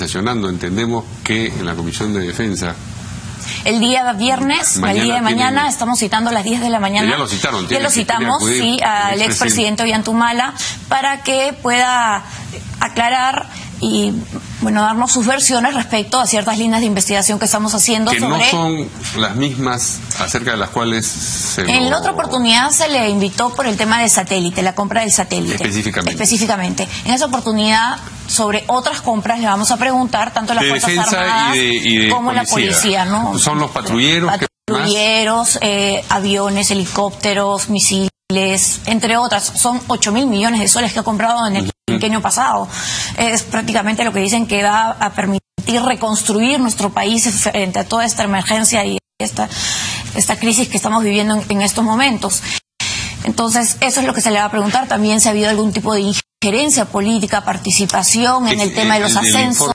sesionando. Entendemos que en la Comisión de Defensa el día viernes, el día de mañana, estamos citando a las 10 de la mañana. Ya lo citaron. Ya lo citamos, sí, al expresidente Ollantumala para que pueda aclarar y bueno darnos sus versiones respecto a ciertas líneas de investigación que estamos haciendo que no son las mismas acerca de las cuales se en la otra oportunidad se le invitó por el tema del satélite la compra del satélite. Específicamente. Específicamente. En esa oportunidad sobre otras compras le vamos a preguntar tanto las fuerzas armadas como la policía. no son los patrulleros patrulleros eh, aviones helicópteros misiles entre otras. Son 8 mil millones de soles que ha comprado en el año pasado. Es prácticamente lo que dicen que va a permitir reconstruir nuestro país frente a toda esta emergencia y esta, esta crisis que estamos viviendo en, estos momentos. Entonces, eso es lo que se le va a preguntar. También si ha habido algún tipo de injerencia política, participación en el tema de los ascensos.